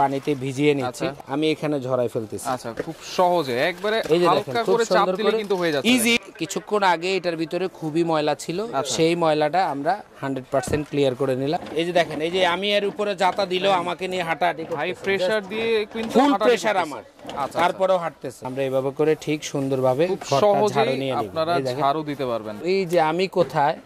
পানিতে ভিজিয়ে নিচ্ছি। আমি এখানে ঝরাই ফেলতেছি। আচ্ছা খুব সহজে। একবারে এই যে দেখেন হালকা করে চাপ দিলে কিন্তু হয়ে যাচ্ছে। ইজি কিছুক্ষণ আগে এটার ভিতরে খুবই ময়লা ছিল। সেই ময়লাটা আমরা হান্ড্রেড পার্সেন্ট ক্লিয়ার করে নিলাম। এই যে দেখেন এই যে আমি এর উপরে যাতা দিল আমাকে নিয়ে হাঁটাহাঁটি হাই প্রেসার দিয়ে কিন্তু ফুল প্রেসার আমার। আচ্ছা তারপরেও হাঁটতেছে। আমরা এইভাবে করে ঠিক সুন্দরভাবে সহজে আপনারা ঝাড়ু দিতে পারবেন। এই যে আমি কোথায়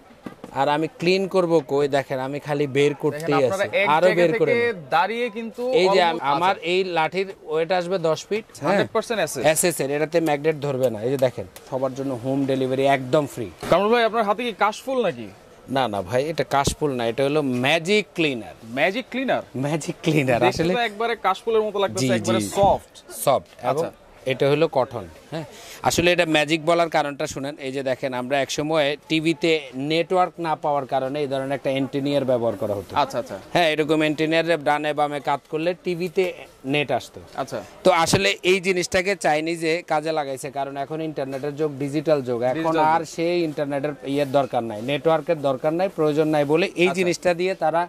আর আমি ক্লিন করব কই? দেখেন আমি খালি বের করতেই আছি। আরও বের করে দাঁড়িয়ে কিন্তু এই যে আমার এই লাঠির ওয়েট আসবে দশ ফিট হ্যাঁ। 100% আছে এসএস এর এটাতে ম্যাগনেট ধরবে না। এই যে দেখেন সবার জন্য হোম ডেলিভারি একদম ফ্রি কামরুল ভাই আপনার হাতে কি কাশফুল নাকি? না না ভাই এটা কাশফুল না এটা হলো magic cleaner magic cleaner magic cleaner আসলে আসলে একবারে কাশফুলের মতো লাগতেছে একবারে সফট সফট আচ্ছা। এটা হলো কটন হ্যাঁ? আসলে এটা ম্যাজিক বলার কারণটা শুনেন এই যে দেখেন আমরা একসময় টিভিতে নেটওয়ার্ক না পাওয়ার কারণে এই ধরনের একটা এন্টিনিয়ার ব্যবহার করা হতো। আচ্ছা আচ্ছা। হ্যাঁ এরকম এন্টিনিয়ার ডানে বামে কাজ করলে টিভিতে নেট আসতো। আচ্ছা। তো আসলে এই জিনিসটাকে চাইনিজে কাজে লাগাইছে কারণ এখন ইন্টারনেটের যুগ ডিজিটাল যুগ। এখন আর সেই ইন্টারনেটের ইয়ের দরকার নাই নেটওয়ার্কের দরকার নাই প্রয়োজন নাই বলে এই জিনিসটা দিয়ে তারা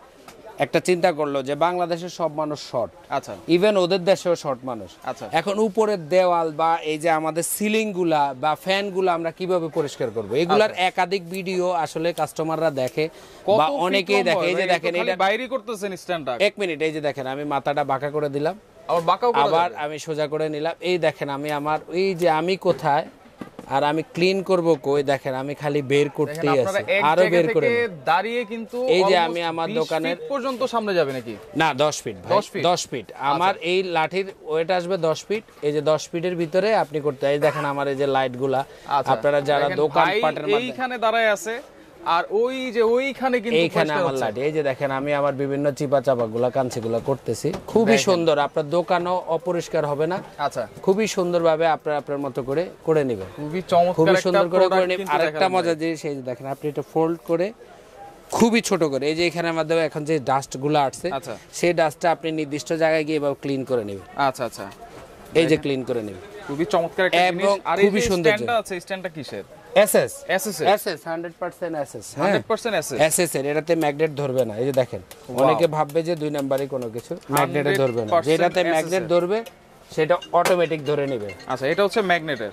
একটা চিন্তা করল যে বাংলাদেশের সব মানুষ শর্ট আচ্ছা। ইভেন ওদের দেশেও শর্ট মানুষ। আচ্ছা। এখন উপরের দেওয়াল বা এই যে আমাদের সিলিংগুলা বা ফ্যানগুলা আমরা কীভাবে পরিষ্কার করব? এগুলার একাধিক ভিডিও আসলে কাস্টমাররা দেখে বা অনেকেই দেখে। এই যে দেখেন এটা বাইরে করতেছেন স্ট্যান্ডটা এক মিনিট এই যে দেখেন আমি মাথাটা বাঁকা করে দিলাম। আবার বাঁকাও আবার আমি সোজা করে নিলাম। এই দেখেন আমি আমার এই যে আমি কোথায় আর আমি ক্লিন করব কই? দেখেন আমি খালি বের করতেই আছি। আরও বের করে দাঁড়িয়ে কিন্তু এই যে আমি আমার 20 দোকানের- পর্যন্ত সামনে যাবে নাকি? না দশ ফিট ভাই 10 feet? দশ ফিট আমার এই লাঠির ওয়েট আসবে দশ ফিট এই যে দশ ফিটের ভিতরে আপনি করতে এই দেখেন আমার এই যে লাইটগুলা। আচ্ছা। আপনারা যারা দোকান পাটের এইখানে দাঁড়ায় আছে। আর ওই যে ওইখানে কিন্তু এইখানে আমার লাঠি এই যে দেখেন আমি আমার বিভিন্ন চিপা চাপা গুলা কাঞ্চি গুলা করতেছি খুবই সুন্দর আপনার দোকানও অপরিষ্কার হবে না। আচ্ছা। খুবই সুন্দরভাবে আপনার আপনার মতো করে করে নেবেন। খুবই চমৎকার খুবই সুন্দর করে করে আরেকটা এই যে দেখেন আপনি এটা ফোল্ড করে খুবই ছোট করে এই যে এখানে আমাদের এখন যে ডাস্টগুলো আসছে আচ্ছা। সেই ডাস্টটা আপনি নির্দিষ্ট জায়গায় গিয়ে এবার ক্লিন করে নেবেন। আচ্ছা আচ্ছা। এই যে ক্লিন করে নেবেন। খুবই চমৎকার একটা জিনিস। আর এই খুবই যে সুন্দর স্ট্যান্ডটা আছে স্ট্যান্ডটা কিসের? এসএস এসএস এর এসএস 100% এসএস হ্যাঁ। 100% এসএস এসএস এর এটাতে ম্যাগনেট ধরবে না। এই যে দেখেন অনেকে ভাববে যে দুই নাম্বারই কোনো কিছু ম্যাগনেটে ধরবে না। যেটাতে ম্যাগনেট ধরবে সেটা অটোমেটিক ধরে নেবে। আচ্ছা এটা হচ্ছে ম্যাগনেটের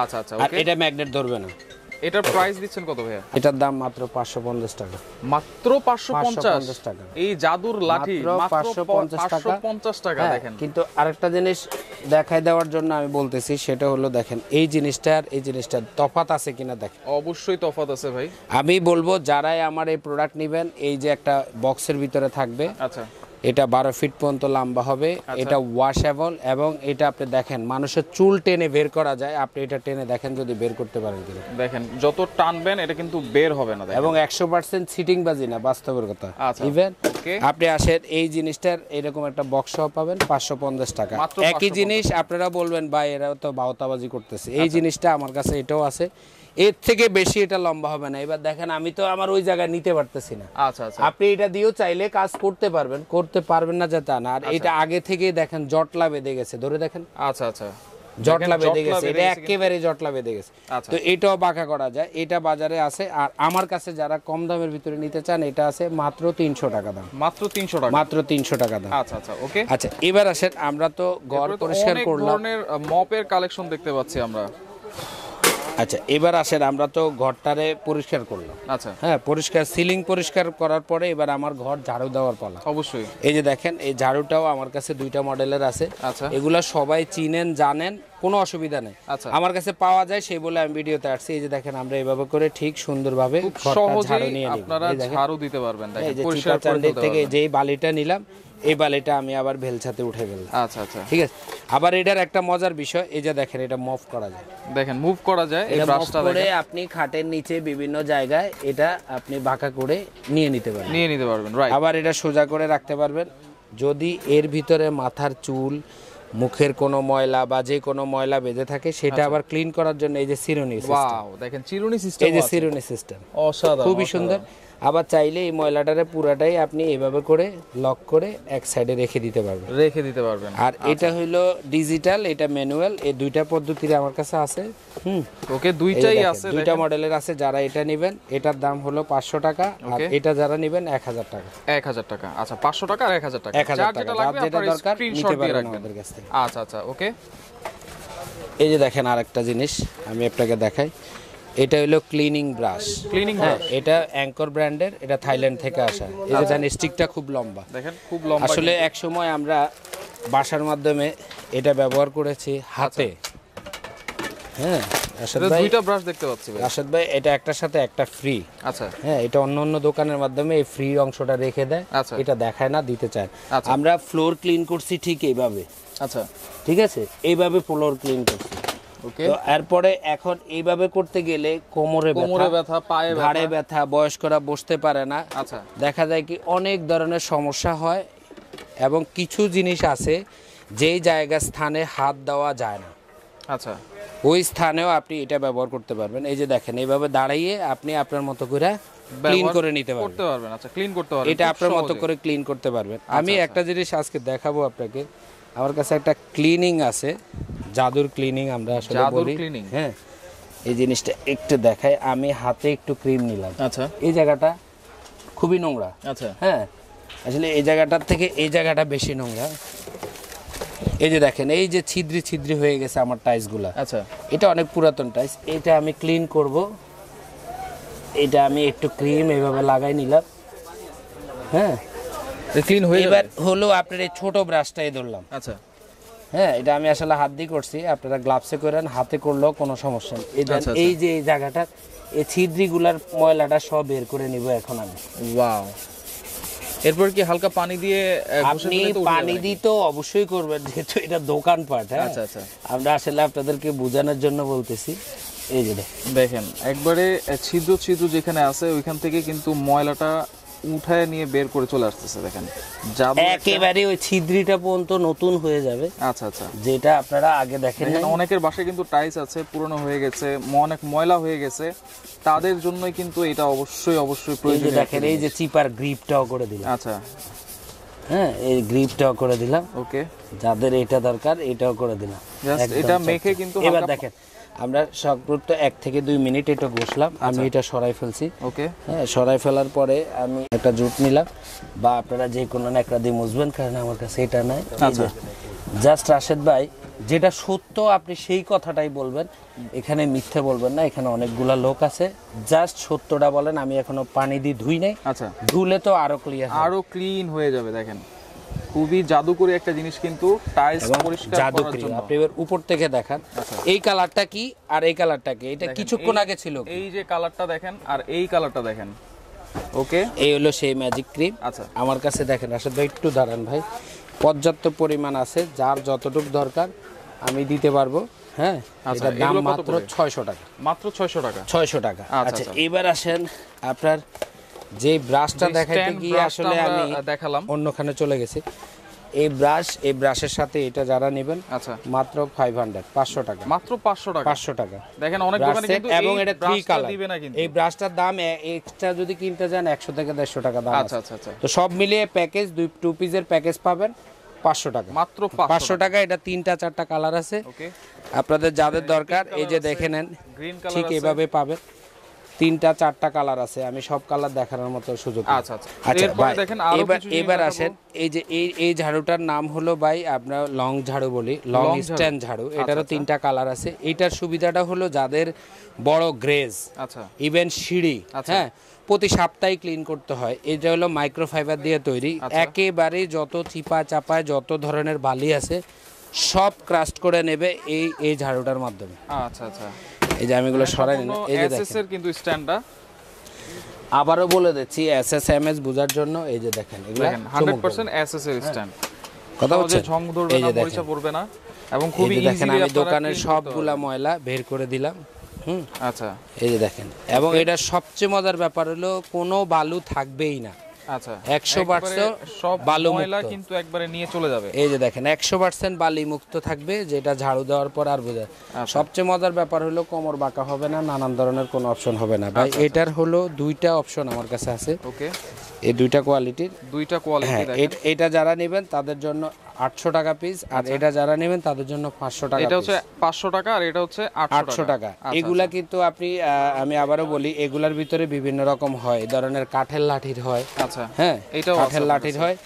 আচ্ছা আচ্ছা আর ওকে এটা ম্যাগনেট ধরবে না। এটার প্রাইস দিচ্ছেন কত ভাইয়া? এটার দাম মাত্র পাঁচশো পঞ্চাশ টাকা। মাত্র 550 550 টাকা। এই জাদুর লাঠি মাত্র মাত্র 550 টাকা। 550 টাকা হ্যাঁ, দেখেন। কিন্তু আরেকটা জিনিস দেখাই দেওয়ার জন্য আমি বলতেছি সেটা হলো দেখেন এই জিনিসটার এই জিনিসটার তফাত আছে কিনা দেখেন। অবশ্যই তফাৎ আছে ভাই। আমি বলব যারাই আমার এই প্রোডাক্ট নেবেন এই যে একটা বক্সের ভিতরে থাকবে আচ্ছা। এটা বারো ফিট পর্যন্ত লম্বা হবে এটা ওয়াশেবল এবং এটা আপনি দেখেন মানুষের চুল টেনে বের করা যায় আপনি এটা টেনে দেখেন যদি বের করতে পারেন কিনা। দেখেন যত টানবেন এটা কিন্তু বের হবে না এবং একশো পার্সেন্ট সিটিং বাজি না বাস্তবের কথা। আচ্ছা, ইভেন আপনি আসেন এই জিনিসটার এরকম একটা বক্স পাবেন পাঁচশো পঞ্চাশ টাকা। একই জিনিস আপনারা বলবেন ভাই এরা তো বাউতাবাজি করতেছে। এই আচ্ছা। জিনিসটা আমার কাছে এটাও আছে। এর থেকে বেশি এটা লম্বা হবে না। এবার দেখেন আমি তো আমার ওই জায়গায় নিতে পারতেছি না। আচ্ছা আচ্ছা। আপনি এটা দিয়েও চাইলে কাজ করতে পারবেন করতে পারবেন না যে তা না। আর এটা আগে থেকে দেখেন জটলা বেঁধে গেছে। ধরে দেখেন। আচ্ছা আচ্ছা। জটলা বেঁধে গেছে। এটা একেবারে জটলা বেঁধে গেছে। আচ্ছা। তো এটাও বাঁকা করা যায়। এটা বাজারে আছে। আর আমার কাছে যারা কম দামের ভিতরে নিতে চান এটা আছে মাত্র তিনশো টাকা দাম। মাত্র 300 টাকা। মাত্র তিনশো টাকা দাম। আচ্ছা আচ্ছা ওকে। আচ্ছা এবার আসেন আমরা তো ঘর পরিষ্কার করলাম। মপের কালেকশন দেখতে পাচ্ছি আমরা। আচ্ছা এবার আসেন আমরা তো ঘরটারে পরিষ্কার করলাম। আচ্ছা। হ্যাঁ পরিষ্কার সিলিং পরিষ্কার করার পরে এবার আমার ঘর ঝাড়ু দেওয়ার পালা। অবশ্যই। এই যে দেখেন এই ঝাড়ুটাও আমার কাছে দুইটা মডেলের আছে। আচ্ছা। এগুলা সবাই চিনেন জানেন কোনো অসুবিধা নেই। আচ্ছা। আমার কাছে পাওয়া যায় সেই বলে আমি ভিডিওতে আসছি। এই যে দেখেন আমরা এভাবে করে ঠিক সুন্দরভাবে নিব। আপনারা ঝাড়ু দিতে পারবেন। দেখেন পরিষ্কার করে থেকে যেই বালিটা নিলাম এই বালিটা আমি আবার ভেলছাতে উঠে ফেললাম আচ্ছা আচ্ছা। ঠিক আছে? আবার এটার একটা মজার বিষয় এই যে দেখেন এটা মুভ করা যায়। দেখেন মুভ করা যায় এই ব্রাশটা করে আপনি খাটের নিচে বিভিন্ন জায়গায় এটা আপনি বাঁকা করে নিয়ে নিতে পারেন নিয়ে নিতে পারবেন রাইট আবার এটা সোজা করে রাখতে পারবেন। যদি এর ভিতরে মাথার চুল মুখের কোনো ময়লা বা যে কোনো ময়লা বেঁধে থাকে সেটা আবার ক্লিন করার জন্য এই যে সিরোনি সিস্টেম ওয়াও দেখেন চিরুনি সিস্টেম এই যে সিরোনি সিস্টেম অসাধারণ খুবই সুন্দর। আবার চাইলে এই ময়লাটারে পুরাটাই আপনি এভাবে করে লক করে এক সাইডে রেখে দিতে পারবেন। রেখে দিতে পারবেন। আর এটা হইল ডিজিটাল এটা ম্যানুয়াল এই দুইটা পদ্ধতির আমার কাছে আছে হুম। ওকে দুইটাই আছে দুইটা মডেলের আছে যারা এটা নেবেন এটার দাম হলো পাঁচশো টাকা আর এটা যারা নেবেন এক হাজার টাকা। এক হাজার টাকা। আচ্ছা পাঁচশো টাকা আর এক হাজার টাকা। এক হাজার যার টাকা যেটা যার লাগবে যেটা আপনার দরকার স্ক্রিনশট নিতে দিয়ে পারবেন রাখবেন। আমাদের কাছ থেকে। আচ্ছা আচ্ছা ওকে। এই যে দেখেন আরেকটা জিনিস আমি আপনাকে দেখাই। এটা হলো ক্লিনিং ব্রাশ ক্লিনিং হ্যাঁ এটা অ্যাঙ্কর ব্র্যান্ডের এটা থাইল্যান্ড থেকে আসা। এই যে দেখেন স্টিকটা খুব লম্বা। দেখেন খুব লম্বা আসলে এক সময় আমরা বাসার মাধ্যমে এটা ব্যবহার করেছি হাতে। হ্যাঁ রাশেদ ভাই দুইটা ব্রাশ দেখতে পাচ্ছি ভাই। রাশেদ ভাই এটা একটার সাথে একটা ফ্রি আচ্ছা। হ্যাঁ এটা অন্য অন্য দোকানের মাধ্যমে এই ফ্রি অংশটা রেখে দেয়। আচ্ছা। এটা দেখায় না দিতে চায় আচ্ছা। আমরা ফ্লোর ক্লিন করছি ঠিক এইভাবে। আচ্ছা। ঠিক আছে? এইভাবে ফ্লোর ক্লিন করছি। তো এরপরে এখন এইভাবে করতে গেলে কোমরে কোমরে ব্যথা পায়ে ঘাড়ে ব্যথা বয়স্করা বসতে পারে না। আচ্ছা। দেখা যায় কি অনেক ধরনের সমস্যা হয় এবং কিছু জিনিস আছে যেই জায়গা স্থানে হাত দেওয়া যায় না। আচ্ছা। ওই স্থানেও আপনি এটা ব্যবহার করতে পারবেন। এই যে দেখেন এইভাবে দাঁড়িয়ে আপনি আপনার মতো করে ক্লিন করে নিতে পারবেন। করতে পারবেন। আচ্ছা ক্লিন করতে পারবেন এটা আপনার মতো করে ক্লিন করতে পারবেন। আমি আচ্ছা। একটা জিনিস আজকে দেখাবো আপনাকে। আমার কাছে একটা ক্লিনিং আছে। জাদুর ক্লিনিং আমরা আসলে বলি। cleaning? হ্যাঁ এই জিনিসটা একটু দেখাই আমি হাতে একটু ক্রিম নিলাম। আচ্ছা। এই জায়গাটা খুবই নোংরা। আচ্ছা। হ্যাঁ আসলে এই জায়গাটার থেকে এই জায়গাটা বেশি নোংরা। এই যে দেখেন এই যে ছিদ্রি ছিদ্রি হয়ে গেছে আমার টাইলসগুলা আচ্ছা। এটা অনেক পুরাতন টাইলস এটা আমি ক্লিন করব। এটা আমি একটু ক্রিম এভাবে লাগাই নিলাম। হ্যাঁ। ক্লিন হয়ে এবার হলো আপনার এই ছোট ব্রাশটাই ধরলাম। আচ্ছা। হ্যাঁ এটা আমি আসলে হাত দিয়ে করছি। আপনারা গ্লাভসে করেন হাতে করলেও কোনো সমস্যা নেই। এই দেন, আচ্ছা, এই যে এই জায়গাটা এই ছিদ্রিগুলার ময়লাটা সব বের করে নিব এখন আমি। ওয়াও এরপর কি হালকা পানি দিয়ে আপনি পানি? দিই তো অবশ্যই করবেন যেহেতু এটা দোকানপাট হ্যাঁ? আচ্ছা, আচ্ছা। আমরা আসলে আপনাদেরকে বোঝানোর জন্য বলতেছি। এই যে। দেখেন একবারে ছিদ্র ছিদ্র যেখানে আছে ওইখান থেকে কিন্তু ময়লাটা উঠায় নিয়ে বের করে চলে আসতেছে দেখেন। একেবারে ওই ছিদ্রিটা পর্যন্ত নতুন হয়ে যাবে। আচ্ছা আচ্ছা। যেটা আপনারা আগে দেখেন অনেকের বাসায় কিন্তু টাইলস আছে পুরনো হয়ে গেছে অনেক ময়লা হয়ে গেছে। তাদের জন্যই কিন্তু এটা অবশ্যই অবশ্যই প্রয়োজন দেখেন এই যে চিপার গ্রিপটাও করে দিলাম। আচ্ছা। হ্যাঁ এই গ্রিপটাও করে দিলাম। ওকে। যাদের এটা দরকার এটাও করে দিলাম। একদম এটা মেখে কিন্তু এবার দেখেন আমরা সর্বোচ্চ এক থেকে দুই মিনিট এটা আচ্ছা। আমি এটা সরাই ফেলছি। ওকে। হ্যাঁ সরাই ফেলার পরে আমি একটা জুট নিলাম বা আপনারা যে কোনো একটা দিয়ে মুসবেন কারণ আমার কাছে এটা নাই। আচ্ছা। জাস্ট রাশেদ ভাই যেটা সত্য আপনি সেই কথাটাই বলবেন। এখানে মিথ্যে বলবেন না এখানে অনেকগুলা লোক আছে। জাস্ট সত্যটা বলেন আমি এখনও পানি দিয়ে ধুই নাই। আচ্ছা। ধুলে তো আরও ক্লিয়ার আরও ক্লিন হয়ে যাবে দেখেন। খুবই জাদুকরি একটা জিনিস কিন্তু টাইলস পরিষ্কার করার জন্য। আপনি এবার উপর থেকে দেখান। আচ্ছা। এই কালারটা কি আর এই কালারটা কি? এটা কিছুক্ষণ আগে ছিল এই যে কালারটা দেখেন আর এই কালারটা দেখেন। ওকে? এই হলো সেই ম্যাজিক ক্রিম আচ্ছা। আমার কাছে দেখেন আসলে ভাই একটু দাঁড়ান ভাই। পর্যাপ্ত পরিমাণ আছে যার যতটুকু দরকার আমি দিতে পারব হ্যাঁ? আচ্ছা, দাম মাত্র করে? ছয়শো টাকা। মাত্র ছয়শো টাকা। ছয়শো টাকা। আচ্ছা, আচ্ছা আচ্ছা। এবার আসেন আপনার যে ব্রাশটা দেখাইতে গিয়ে আসলে আমি দেখালাম। অন্যখানে চলে গেছি। এই ব্রাশ এই ব্রাশের সাথে এটা যারা নেবেন আচ্ছা। মাত্র ফাইভ হান্ড্রেড পাঁচশো টাকা। মাত্র পাঁচশো টাকা? পাঁচশো টাকা। দেখেন অনেক দোকানে কিন্তু এবং এটা থ্রি কালার দিবে না কিন্তু। এই ব্রাশটার দাম এক্সট্রা যদি কিনতে যান একশো থেকে দেড়শো টাকা দাম আচ্ছা আচ্ছা আচ্ছা। তো সব মিলিয়ে প্যাকেজ দুই টু পিসের প্যাকেজ পাবেন পাঁচশো টাকা। মাত্র পাঁচশো পাঁচশো টাকা এটা তিনটা চারটা কালার আছে। ওকে আপনাদের যাদের দরকার এই যে দেখে নেন গ্রিন কালার ঠিক এভাবে পাবেন। তিনটা চারটা কালার আছে আমি সব কালার দেখানোর মতো সুযোগ আচ্ছা আচ্ছা। আচ্ছা এবার এবার আসেন এই যে এই এই ঝাড়ুটার নাম হলো ভাই আপনার লং ঝাড়ু বলি লং স্ট্যান্ড ঝাড়ু। এটারও। তিনটা কালার আছে। এইটার সুবিধাটা হলো যাদের বড় গ্রেজ আচ্ছা। ইভেন সিঁড়ি। হ্যাঁ প্রতি সপ্তাহে ক্লিন করতে হয়। এটা হলো মাইক্রোফাইবার দিয়ে তৈরি। একেবারে যত চিপা চাপায় যত ধরনের বালি আছে সব ক্রাস্ট করে নেবে এই এই ঝাড়ুটার মাধ্যমে। আচ্ছা আচ্ছা। এই যে আমি এগুলো সরাই নিলাম। এই যে এসএস দেখেন। এর কিন্তু স্ট্যান্ডটা। আবারও বলে দিচ্ছি এস এস বোঝার জন্য এই যে দেখেন এগুলো দেখেন হান্ড্রেড পার্সেন্ট এসএস এর স্ট্যান্ড। কথা বলছেন ঝং ধরবে না মরিচা পড়বে না এবং খুবই যে দেখেন আমি দোকানের সবগুলা ময়লা বের করে দিলাম হুম। আচ্ছা। এই যে দেখেন এবং এটা সবচেয়ে মজার ব্যাপার হলো কোনো বালু থাকবেই না। আচ্ছা। একশো একবারে পার্সেন্ট সব বালু মুক্ত। কিন্তু একবারে নিয়ে চলে যাবে। এই যে দেখেন একশো পার্সেন্ট বালি মুক্ত থাকবে যেটা ঝাড়ু দেওয়ার পর আর বোঝা আচ্ছা। সবচেয়ে মজার ব্যাপার হলো কোমর বাঁকা হবে না নানান ধরনের কোনো অপশন হবে না। আচ্ছা, ভাই এটার হলো দুইটা অপশন আমার কাছে আছে। ওকে এই দুইটা কোয়ালিটির দুইটা কোয়ালিটি হ্যাঁ এটা যারা নেবেন তাদের জন্য আটশো টাকা পিস আর এটা যারা নেবেন তাদের জন্য পাঁচশো টাকা এটা হচ্ছে পাঁচশো টাকা আর এটা হচ্ছে আটশো টাকা। আচ্ছা, এগুলা কিন্তু আপনি আমি আবারও বলি এগুলার ভিতরে বিভিন্ন রকম হয়। ধরনের কাঠের লাঠির হয়। আচ্ছা। হ্যাঁ এটাও কাঠের লাঠির হয়।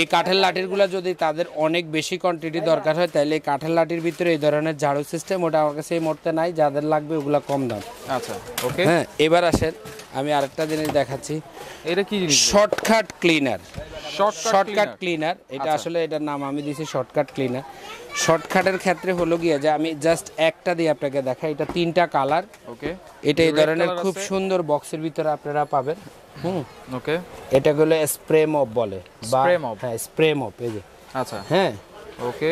এই কাঠের লাঠিরগুলো যদি তাদের অনেক বেশি কোয়ান্টিটি দরকার হয় তাহলে এই কাঠের লাঠির ভিতরে এই ধরনের ঝাড়ু সিস্টেম ওটা আমার কাছে এই মুহূর্তে নাই যাদের লাগবে ওগুলো কম দাম। আচ্ছা ওকে হ্যাঁ এবার আসেন আমি আরেকটা জিনিস দেখাচ্ছি। এটা কি জিনিস? Shortcut cleaner shortcut shortcut cleaner এটা আসলে এটার নাম আমি দিছি শর্টকাট ক্লিনার শর্টকাটের ক্ষেত্রে হলো গিয়ে যে আমি জাস্ট একটা দিয়ে আপনাকে দেখাই এটা তিনটা কালার ওকে এটা এই ধরনের খুব সুন্দর বক্সের ভিতরে আপনারা পাবেন। হুম। ওকে এটা গুলো স্প্রে মপ বলে Spray mop? হ্যাঁ স্প্রে মপ এই যে। আচ্ছা। হ্যাঁ। ওকে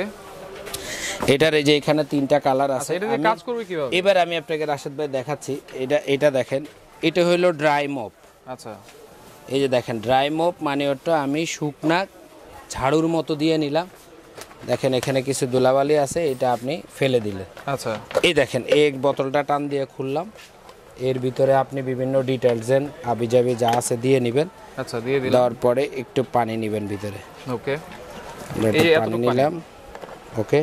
এটার এই যে এখানে তিনটা কালার আছে আচ্ছা এটা দিয়ে আমি- কাজ করবে কীভাবে? এবার আমি আপনাকে রাশেদ ভাই দেখাচ্ছি এটা এটা দেখেন এটা হলো ড্রাই মপ আচ্ছা। এই যে দেখেন ড্রাই মপ মানে ওটা আমি শুকনা ঝাড়ুর মতো দিয়ে নিলাম। দেখেন এখানে কিছু ধুলাবালি আছে এটা আপনি ফেলে দিলেন। আচ্ছা। এই দেখেন এই বোতলটা টান দিয়ে খুললাম। এর ভিতরে আপনি বিভিন্ন ডিটারজেন্ট আবিজাবি যা আছে দিয়ে নেবেন। আচ্ছা দিয়ে দিলাম। দেওয়ার পরে একটু পানি নেবেন ভিতরে। ওকে এই পানি নিলাম। ওকে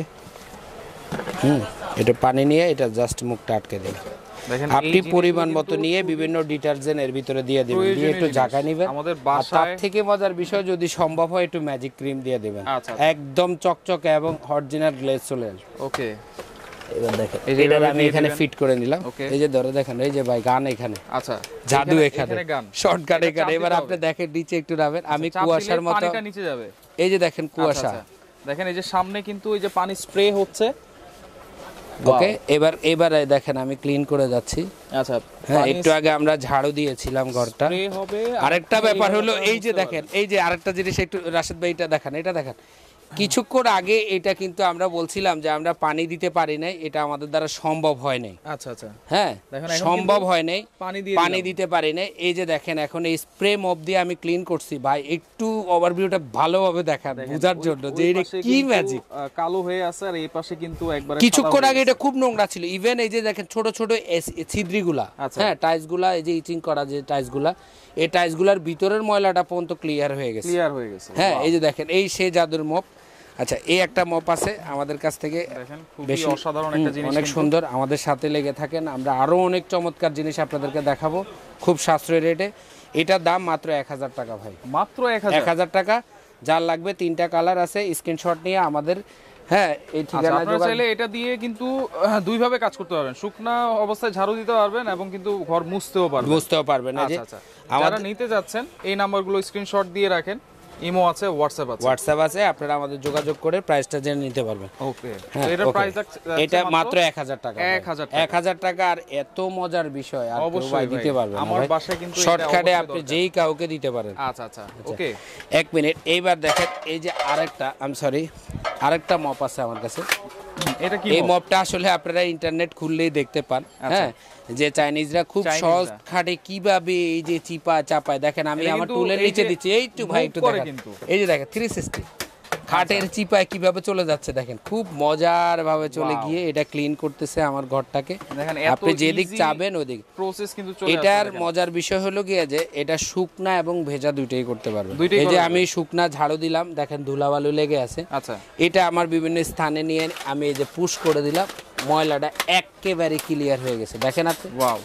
হুম এটা পানি নিয়ে এটা জাস্ট মুখটা আটকে দিন দেখেন আপনি পরিমাণ মতো নিয়ে বিভিন্ন ডিটারজেন্ট এর ভিতরে দিয়ে দিবেন। দিয়ে একটু। জায়গা নেবেন। আমাদের তার বাসায় থেকে মজার বিষয় যদি সম্ভব হয় একটু ম্যাজিক ক্রিম দিয়ে দিবেন। আচ্ছা, একদম চকচকে এবং অরিজিনাল গ্লেজ চলে আসবে। ওকে এবার দেখেন এভাবে আমি এখানে ফিট করে নিলাম। এই যে ধরে দেখেন এই যে ভাই গান এখানে। আচ্ছা জাদু এখানে- শর্টকাট এখানে এবার আপনি দেখেন নিচে একটু নামেন। আমি কুয়াশার মতো পানিটা নিচে যাবে। এই যে দেখেন আচ্ছা, কুয়াশা। আচ্ছা। দেখেন এই যে সামনে কিন্তু এই যে পানি স্প্রে হচ্ছে। ওকে এবার এবার দেখেন আমি ক্লিন করে যাচ্ছি। আচ্ছা হ্যাঁ একটু আগে আমরা ঝাড়ু দিয়েছিলাম ঘরটা। হবে আরেকটা ব্যাপার হলো এই যে দেখেন এই যে আরেকটা জিনিস একটু রাশেদ ভাই এটা দেখেন এটা দেখেন। কিছুক্ষণ আগে এটা কিন্তু আমরা বলছিলাম যে আমরা পানি দিতে পারি নাই এটা আমাদের দ্বারা সম্ভব হয় নাই। আচ্ছা আচ্ছা। হ্যাঁ সম্ভব হয় নাই পানি দিয়ে পানি দিতে পারি নাই। এই যে দেখেন এখন এই স্প্রে মপ দিয়ে আমি ক্লিন করছি। ভাই একটু ওভারভিউটা ভালোভাবে দেখান দেখেন, বোঝার জন্য যে এটা কি ম্যাজিক কালো হয়ে আছে আর এই পাশে কিন্তু একবারে কিছুক্ষণ আগে এটা খুব নোংরা ছিল। ইভেন এই যে দেখেন ছোট ছোট ছিদ্রিগুলা আচ্ছা। হ্যাঁ টাইলসগুলা এই যে ইচিং করা যে টাইলসগুলা এই টাইলসগুলার ভিতরের ময়লাটা পর্যন্ত ক্লিয়ার হয়ে গেছে। ক্লিয়ার হয়ে গেছে। হ্যাঁ এই যে দেখেন এই সে জাদুর মপ। আচ্ছা এই একটা মপ আছে আমাদের কাছ থেকে। বেশি অসাধারণ একটা জিনিস অনেক সুন্দর। আমাদের সাথে লেগে থাকেন। আমরা আরও অনেক চমৎকার জিনিস আপনাদেরকে দেখাবো। খুব সাশ্রয় রেটে। এটার দাম মাত্র এক হাজার টাকা ভাই। মাত্র এক হাজার? টাকা। যার লাগবে তিনটা কালার আছে স্ক্রিনশট নিয়ে আমাদের। হ্যাঁ এই আচ্ছা, ঠিকানা চাইলে এটা দিয়ে কিন্তু আহ, দুই ভাবে কাজ করতে পারবেন। শুকনা অবস্থায় ঝাড়ু দিতে পারবেন এবং কিন্তু ঘর মুছতেও পারবেন। বুঝতেও পারবেন। আচ্ছা আচ্ছা। যারা নিতে যাচ্ছেন এই নাম্বারগুলো স্ক্রিনশট দিয়ে রাখেন। ইমো আছে হোয়াটসঅ্যাপ আছে। হোয়াটসঅ্যাপ আছে আপনারা আমাদের যোগাযোগ করে প্রাইসটা জেনে নিতে পারবেন। ওকে এটা প্রাইস এটা মাত্র এক হাজার টাকা। 1000 টাকা। এক হাজার টাকা আর এত মজার বিষয় আর অবশ্যই ভাই। দিতে পারবেন আমার। বাসায় কিন্তু শর্টকাটে আপনি। যেই কাউকে দিতে পারেন। আচ্ছা আচ্ছা ওকে এক মিনিট এইবার দেখেন এই যে আরেকটা আই এম সরি আরেকটা মপ আছে আমার কাছে। এটা কি এই মপ? মপটা আসলে আপনারা ইন্টারনেট খুললেই দেখতে পান হ্যাঁ? যে চাইনিজরা খুব সহজ খাটে কীভাবে এই যে চিপা চাপায় দেখেন আমি আমার টুলের নিচে দিচ্ছি এই একটু ভাই একটু দেখেন। এই যে দেখেন থ্রি সিক্সটি খাটের চিপায় কীভাবে চলে যাচ্ছে দেখেন খুব মজার ভাবে চলে গিয়ে এটা ক্লিন করতেছে আমার ঘরটাকে। আপনি যেদিক চাবেন ওদিক। প্রসেস কিন্তু এটার মজার বিষয় হলো গিয়ে যে এটা শুকনা এবং ভেজা দুইটাই করতে পারবে এই যে আমি শুকনা ঝাড়ু দিলাম দেখেন ধুলাবালু লেগে আছে। আচ্ছা। এটা আমার বিভিন্ন স্থানে নিয়ে আমি এই যে পুশ করে দিলাম ময়লাটা একেবারে ক্লিয়ার হয়ে গেছে। দেখেন আপনি? ওয়াও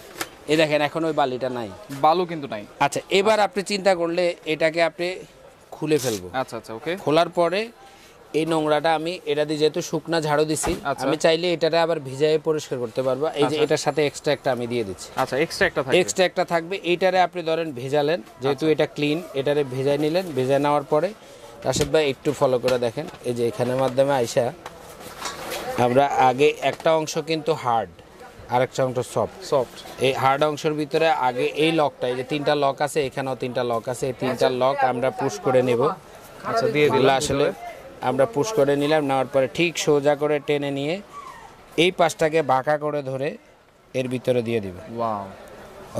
এই দেখেন এখন ওই বালিটা নাই। বালু কিন্তু নাই। আচ্ছা এবার আপনি চিন্তা করলে এটাকে আপনি খুলে ফেলব। আচ্ছা আচ্ছা ওকে খোলার পরে এই নোংরাটা আমি এটা দিয়ে যেহেতু শুকনা ঝাড়ু দিছি আচ্ছা। আমি চাইলে এটারে আবার ভিজায়ে পরিষ্কার করতে পারব। এই যে এটার সাথে এক্সট্রা একটা আমি দিয়ে দিচ্ছি। আচ্ছা এক্সট্রা একটা থাকে এক্সট্রা একটা থাকবে। এইটারে আপনি ধরেন ভেজালেন যেহেতু আচ্ছা। এটা ক্লিন এটারে ভেজাই নিলেন ভেজে নেওয়ার পরে রাশেদ ভাই একটু ফলো করে দেখেন। এই যে এখানের মাধ্যমে আইসা আমরা আগে একটা অংশ কিন্তু হার্ড আরেকটা অংশ সফট সফট এই হার্ড অংশের ভিতরে আগে এই লকটা এই যে তিনটা লক আছে এখানেও তিনটা লক আছে এই তিনটা লক আমরা পুশ করে নেব। আচ্ছা দিয়ে এগুলো আসলে আমরা পুশ করে নিলাম নেওয়ার পরে ঠিক সোজা করে টেনে নিয়ে এই পাশটাকে বাঁকা করে ধরে এর ভিতরে দিয়ে দিবে। ওয়াও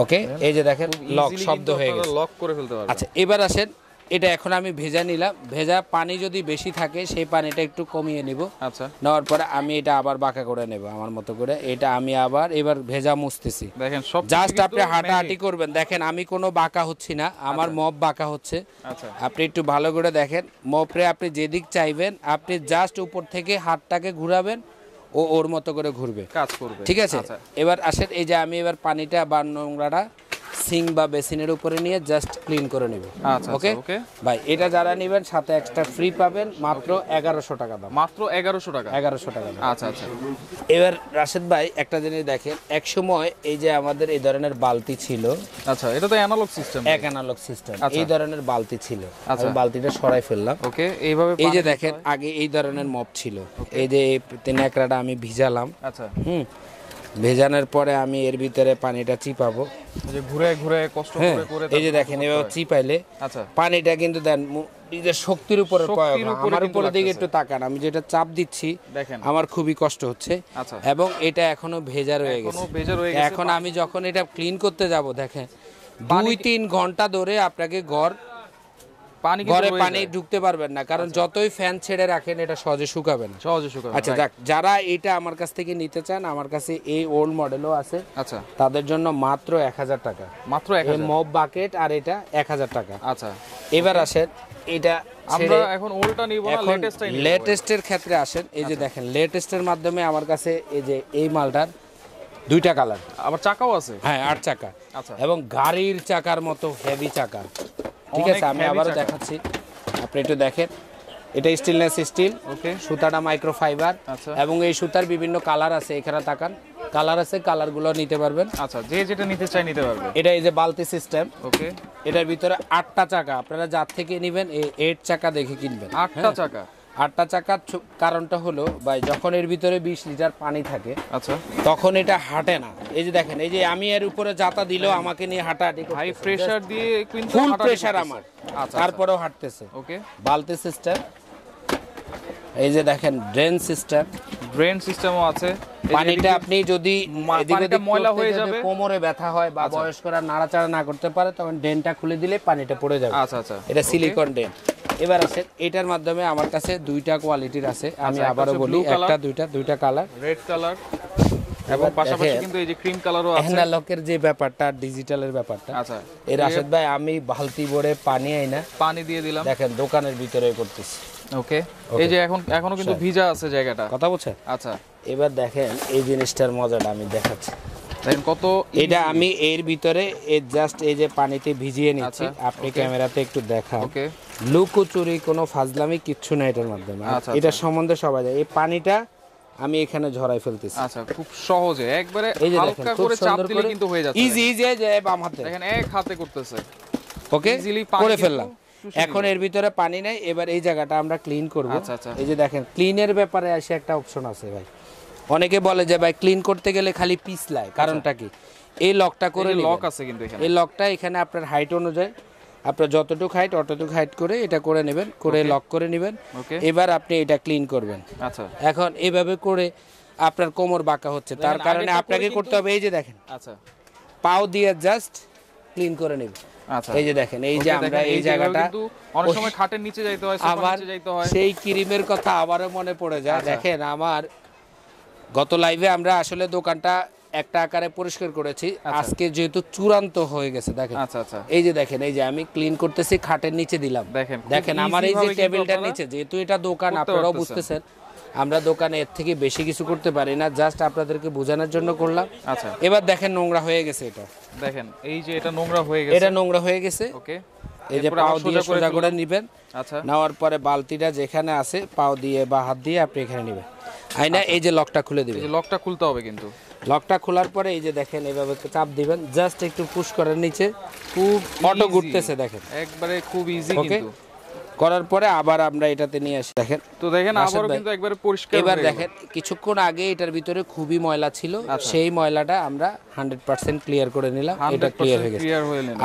ওকে এই যে দেখেন লক শব্দ হয়ে গেছে। লক করে ফেলতে পারবেন। আচ্ছা এবার আসেন এটা এখন আমি ভেজা নিলাম। ভেজা পানি যদি বেশি থাকে সেই পানিটা একটু কমিয়ে নিব। আচ্ছা। নেওয়ার পরে আমি এটা আবার বাঁকা করে নেব আমার মতো করে। এটা আমি আবার এবার ভেজা মুছতেছি। দেখেন সব জাস্ট আপনি হাঁটাহাঁটি করবেন। দেখেন আমি কোনো বাঁকা হচ্ছি না। আমার মপ বাঁকা হচ্ছে। আচ্ছা। আপনি একটু ভালো করে দেখেন। মপরে আপনি যেদিক চাইবেন আপনি জাস্ট উপর থেকে হাতটাকে ঘুরাবেন ও ওর মতো করে ঘুরবে। কাজ করবে। ঠিক আছে? আচ্ছা। এবার আসেন এই যে আমি এবার পানিটা বা নোংরাটা সিং বা বেসিনের উপরে নিয়ে জাস্ট ক্লিন করে নেব। আচ্ছা ওকে ওকে ভাই এটা যারা নেবেন সাথে এক্সট্রা ফ্রি পাবেন মাত্র এগারোশো টাকা দাম। মাত্র এগারোশো টাকা? এগারোশো টাকা আচ্ছা আচ্ছা। এবার রাশেদ ভাই একটা জিনিস দেখেন এক সময় এই যে আমাদের এই ধরনের বালতি ছিল আচ্ছা এটা তো অ্যানালগ সিস্টেম এক অ্যানালগ সিস্টেম আচ্ছা। এই ধরনের বালতি ছিল। আচ্ছা। আমি বালতিটা সরাই ফেললাম। ওকে এইভাবে এই যে দেখেন আগে এই ধরনের মপ ছিল। এই যে তিন একরাটা আমি ভিজালাম। আচ্ছা। হুম। ভেজানোর পরে আমি এর ভিতরে পানিটা চিপাবো। যে ঘুরে ঘুরে কষ্ট হ্যাঁ করে করে এই যে দেখেন এভাবে চিপাইলে আচ্ছা। পানিটা কিন্তু দেন নিজের শক্তির উপরে হয়। উপরে উপরের দিকে একটু তাকান আমি যেটা চাপ দিচ্ছি দেখেন। আমার খুবই কষ্ট হচ্ছে আচ্ছা। এবং এটা এখনও ভেজা রয়ে গেছে। ভেজা রয়ে গেছে। এখন আমি যখন এটা ক্লিন করতে যাব দেখেন দুই তিন ঘণ্টা ধরে আপনাকে ঘর পানি ঘরে পানি ঢুকতে পারবেন না কারণ যতই ফ্যান ছেড়ে রাখেন এটা সহজে শুকাবে না। সহজে শুকাবে আচ্ছা. যাক যারা এটা আমার কাছ থেকে নিতে চান আমার কাছে এই ওল্ড মডেলও আছে। আচ্ছা। তাদের জন্য মাত্র এক হাজার টাকা। মাত্র এক মব বাকেট আর এটা এক হাজার টাকা। আচ্ছা। এবার আসেন এটা আমরা এখন ওল্ডটা নিব না লেটেস্টটাই লেটেস্টের ক্ষেত্রে আসেন এই আচ্ছা। যে দেখেন লেটেস্টের মাধ্যমে আমার কাছে এই যে এই মালটার দুইটা কালার আবার চাকাও আছে? হ্যাঁ আট চাকা। আচ্ছা। এবং গাড়ির চাকার মতো হেভি চাকা। ঠিক আছে আমি আবারও দেখাচ্ছি। আপনি একটু দেখেন এটা স্টেনলেস স্টিল ওকে সুতাটা মাইক্রো ফাইবার আচ্ছা। এবং এই সুতার বিভিন্ন কালার আছে এখানে তাকান। কালার আছে কালারগুলো নিতে পারবেন। আচ্ছা যে যেটা নিতে চাই নিতে পারবেন এটা এই যে বালতি সিস্টেম ওকে এটার ভিতরে আটটা চাকা আপনারা যার থেকে নেবেন এই এইট চাকা দেখে কিনবেন। আটটা হ্যাঁ? চাকা। আটটা চাকার কারণটা হলো ভাই যখন এর ভিতরে বিশ লিটার পানি থাকে আচ্ছা। তখন এটা হাঁটে না। এই যে দেখেন এই যে আমি এর উপরে যাতা দিলেও আমাকে নিয়ে হাঁটাহাঁটি হাই প্রেসার দিয়ে ফুল প্রেসার আমার। আচ্ছা তারপরেও হাঁটতেছে। ওকে বালতে সিস্টেম এই যে দেখেন ড্রেন সিস্টেম ড্রেন সিস্টেমও আছে। পানিটা আপনি যদি পানিটা ময়লা হয়ে যাবে। কোমরে ব্যথা হয় বা আচ্ছা। বয়স্করা নাড়াচাড়া না করতে পারে তখন ড্রেনটা খুলে দিলে পানিটা পড়ে যাবে। আচ্ছা আচ্ছা। এটা সিলিকন ড্রেন এবার আছে এটার মাধ্যমে আমার কাছে দুইটা কোয়ালিটির আছে। আমি আচ্ছা, আবারও বলি একটা দুইটা দুইটা কালার রেড কালার এবং পাশাপাশি কিন্তু এই যে ক্রিম কালারও আছে। অ্যানালকের যে ব্যাপারটা ডিজিটালের ব্যাপারটা আচ্ছা। এই রাশেদ ভাই আমি বালতি ভরে পানি আই না পানি দিয়ে দিলাম। দেখেন দোকানের ভিতরে করতেছি। ওকে এই যে এখন এখনও কিন্তু ভিজা আছে জায়গাটা। কথা বলছেন আচ্ছা। এবার দেখেন এই জিনিসটার মজাটা আমি দেখাচ্ছি। দেখেন কত এটা আমি এর ভিতরে জাস্ট এই যে পানিতে ভিজিয়ে নিচ্ছি। আচ্ছা, আপনি ক্যামেরাতে একটু দেখান। ওকে লুকোচুরি কোনো ফাজলামি কিচ্ছু না এটার মাধ্যমে। আচ্ছা, এটা সম্বন্ধে সবাই যায় এই পানিটা আমি এখানে ঝরাই ফেলতেছি। আচ্ছা খুব সহজে। একবারে হালকা করে চাপ দিলে কিন্তু হয়ে যাচ্ছে। ইজি ইজি যে বাম হাতে। দেখেন এক হাতে করতেছে। ওকে পানি করে ফেললাম। এখন এর ভিতরে পানি নাই এবার এই জায়গাটা আমরা ক্লিন করব। আচ্ছা, আচ্ছা। এই যে দেখেন ক্লিনের ব্যাপারে আসে একটা অপশন আছে ভাই। অনেকে বলে যে ভাই ক্লিন করতে গেলে খালি পিছলায় কারণটা কি? এই লকটা করে লক আছে কিন্তু এখানে। এই লকটা এখানে আপনার হাইট অনুযায়ী আপনার যতটুকু হাইট অতটুকু হাইট করে এটা করে নেবেন করে লক করে নেবেন। এবার আপনি এটা ক্লিন করবেন। আচ্ছা। এখন এইভাবে করে আপনার কোমর বাঁকা হচ্ছে তার কারণে আপনাকে করতে হবে এই যে দেখেন। আচ্ছা। পাও দিয়ে জাস্ট ক্লিন করে নেবেন। আচ্ছা এই যে দেখেন এই যে আমরা এই জায়গাটা অনেক সময় খাটের নিচে যাইতে হয় আবার যাইতে হয়। সেই ক্রিমের কথা আবারও মনে পড়ে যায়। আচ্ছা। দেখেন আমার গত লাইভে আমরা আসলে দোকানটা একটা আকারে পরিষ্কার করেছি। আজকে যেহেতু চূড়ান্ত হয়ে গেছে দেখেন। আচ্ছা আচ্ছা। এই যে দেখেন এই যে আমি ক্লিন করতেছি খাটের নিচে দিলাম। দেখেন, দেখেন আমার এই যে টেবিলটার নিচে যেহেতু এটা দোকান আপনারাও বুঝতেছেন। আমরা দোকানে এর থেকে বেশি কিছু করতে পারি না জাস্ট আপনাদেরকে বোঝানোর জন্য করলাম। আচ্ছা। এবার দেখেন নোংরা হয়ে গেছে এটা। দেখেন এই যে এটা নোংরা হয়ে গেছে। এটা নোংরা হয়ে গেছে। ওকে। এই যে পাও দিয়ে সোজা করে। নিবেন। আচ্ছা। নেওয়ার পরে বালতিটা যেখানে আছে পাও দিয়ে বা হাত দিয়ে আপনি এখানে নেবেন। আইনা এই যে লকটা খুলে দিবেন। লকটা খুলতে হবে কিন্তু। লকটা খোলার পরে এই যে দেখেন এইভাবে চাপ দিবেন। জাস্ট একটু পুশ করার নিচে। খুব অটো ঘুরতেছে দেখেন। একবারে খুব ইজি কিন্তু। করার পরে আবার আমরা এটাতে নিয়ে আসি। দেখেন তো দেখেন আবারও কিন্তু একবারে পরিষ্কার এবার দেখেন কিছুক্ষণ আগে এটার ভিতরে খুবই ময়লা ছিল সেই ময়লাটা আমরা হান্ড্রেড পার্সেন্ট ক্লিয়ার করে নিলাম এটা ক্লিয়ার হয়ে গেছে।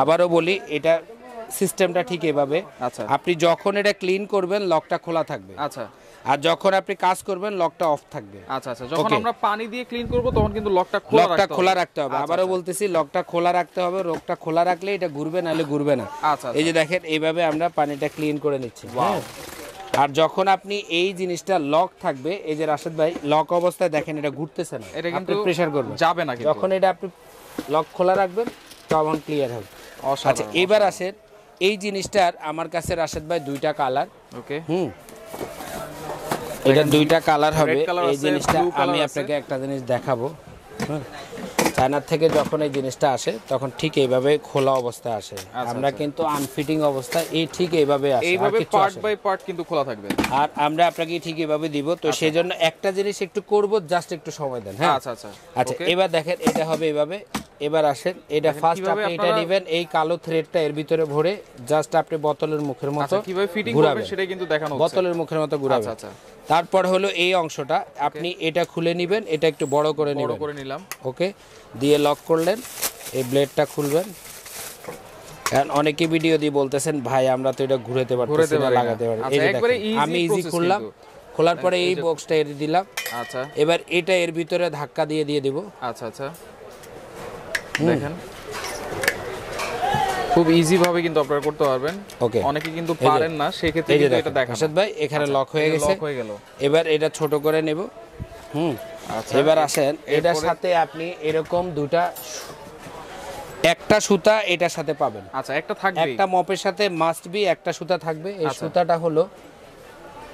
আবারও বলি এটা সিস্টেমটা ঠিক এভাবে। আচ্ছা। আপনি যখন এটা ক্লিন করবেন লকটা খোলা থাকবে। আচ্ছা। আর যখন আপনি কাজ করবেন লকটা অফ থাকবে। আচ্ছা আচ্ছা যখন আমরা পানি দিয়ে ক্লিন করব তখন কিন্তু লকটা খোলা রাখতে খোলা হবে। রাখতে হবে। আচ্ছা, আবারও আচ্ছা। বলতেছি লকটা খোলা রাখতে হবে লকটা খোলা রাখলে এটা ঘুরবে নাহলে ঘুরবে না। আচ্ছা এই যে দেখেন এইভাবে আমরা পানিটা ক্লিন করে নিচ্ছি। হ্যাঁ? আর যখন আপনি এই জিনিসটা লক থাকবে এই যে রাশেদ ভাই লক অবস্থায় দেখেন এটা ঘুরতেছে না। এটা কিন্তু প্রেসার করবেন। যাবে না যখন এটা আপনি লক খোলা রাখবেন তখন ক্লিয়ার হবে। আচ্ছা এবার আসেন এই জিনিসটার আমার কাছে রাশেদ ভাই দুইটা কালার ওকে হুম? এটা দুইটা কালার হবে। এই জিনিসটা আমি আপনাকে একটা জিনিস দেখাবো। চায়নার থেকে যখন এই জিনিসটা আসে তখন ঠিক এইভাবে খোলা অবস্থায় আসে। আমরা কিন্তু আনফিটিং অবস্থা এই ঠিক এইভাবে আসে এইভাবে পার্ট বাই পার্ট কিন্তু খোলা থাকবে। আর আমরা আপনাকে ঠিক এইভাবে দিব তো সেই জন্য একটা জিনিস একটু করব জাস্ট একটু সময় দেন হ্যাঁ? আচ্ছা আচ্ছা। আচ্ছা এবার দেখেন এটা হবে এভাবে এবার আসেন এটা ফার্স্ট আপনি এটা নেবেন এই কালো থ্রেডটা এর ভিতরে ভরে জাস্ট আপনি বোতলের মুখের মতো আচ্ছা কীভাবে ফিটিং করবেন সেটা কিন্তু দেখানো হচ্ছে। বোতলের মুখের মতো ঘুরাবেন। আচ্ছা। আচ্ছা তারপর হলো এই অংশটা আপনি এটা খুলে নেবেন এটা একটু বড় করে বড় করে নিলাম। ওকে দিয়ে লক করলেন এই ব্লেডটা খুলবেন। কারণ অনেকে ভিডিও দিয়ে বলতেছেন ভাই আমরা তো এটা ঘুরাতে পারতেছি না লাগাতে পারি আচ্ছা, আমি ইজি খুললাম খোলার পরে এই বক্সটা এর দিলাম। আচ্ছা। এবার এটা এর ভিতরে ধাক্কা দিয়ে দিয়ে দিব। আচ্ছা আচ্ছা। দেখেন। খুব ইজি ভাবে কিন্তু আপনারা করতে পারবেন। ওকে। অনেকে কিন্তু পারেন না সেক্ষেত্রে এই যে কিন্তু এটা দেখেন আসাদ ভাই এখানে লক হয়ে গেছে। লক হয়ে গেল। এবার এটা ছোট করে নেব। হুম। আচ্ছা। এবার আসেন এটার সাথে আপনি এরকম দুটা একটা সুতা এটার সাথে পাবেন। আচ্ছা একটা থাকবে একটা মপের সাথে মাস্ট বি একটা সুতা থাকবে। এই আচ্ছা। সুতাটা হলো